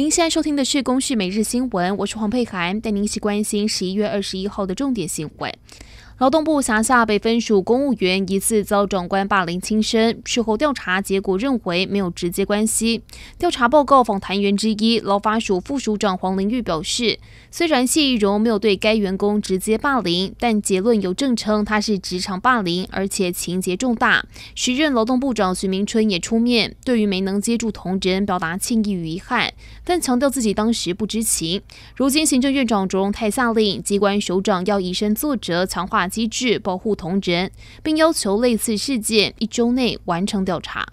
您现在收听的是《公视每日新闻》，我是黄佩涵，带您一起关心十一月二十一号的重点新闻。劳动部辖下北分署公务员疑似遭长官霸凌轻生，事后调查结果认为没有直接关系。调查报告访谈员之一劳法署副署长黄玲玉表示，虽然谢义荣没有对该员工直接霸凌，但结论有证称他是职场霸凌，而且情节重大。时任劳动部长徐明春也出面，对于没能接住同仁表达歉意与遗憾，但强调自己当时不知情。如今行政院长卓荣泰下令，机关首长要以身作则，强化。机制保护同仁，并要求类似事件一周内完成调查。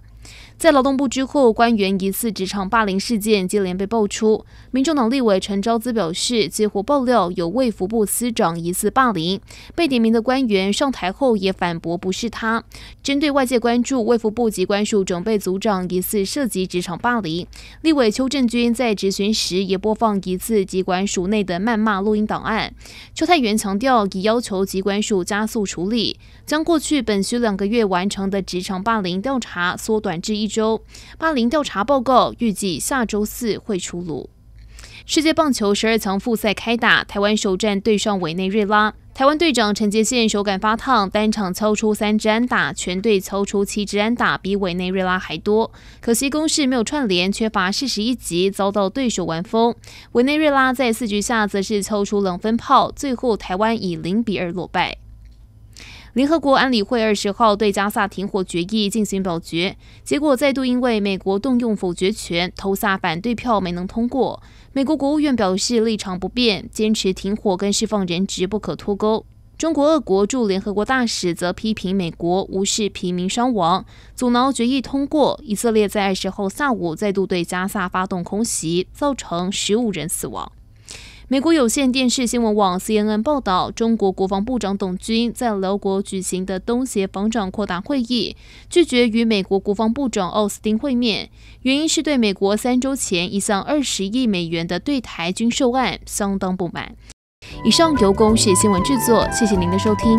在劳动部之后，官员疑似职场霸凌事件接连被爆出。民众党立委陈昭资表示，接获爆料有卫福部司长疑似霸凌，被点名的官员上台后也反驳不是他。针对外界关注卫福部机关署准备组长疑似涉及职场霸凌，立委邱正军在质询时也播放疑似机关署内的谩骂录音档案。邱太元强调，已要求机关署加速处理，将过去本需两个月完成的职场霸凌调查缩短至一。周巴林调查报告预计下周四会出炉。世界棒球十二强复赛开打，台湾首战对上委内瑞拉。台湾队长陈杰宪手感发烫，单场敲出三支安打，全队敲出七支安打，比委内瑞拉还多。可惜攻势没有串联，缺乏四十一级，遭到对手完封。委内瑞拉在四局下则是敲出冷分炮，最后台湾以零比二落败。联合国安理会二十号对加萨停火决议进行表决，结果再度因为美国动用否决权投下反对票，没能通过。美国国务院表示立场不变，坚持停火跟释放人质不可脱钩。中国俄国驻联合国大使则批评美国无视平民伤亡，阻挠决议通过。以色列在二十号下午再度对加萨发动空袭，造成十五人死亡。美国有线电视新闻网 CNN 报道，中国国防部长董军在辽国举行的东协防长扩大会议，拒绝与美国国防部长奥斯汀会面，原因是对美国三周前一项二十亿美元的对台军售案相当不满。以上由公视新闻制作，谢谢您的收听。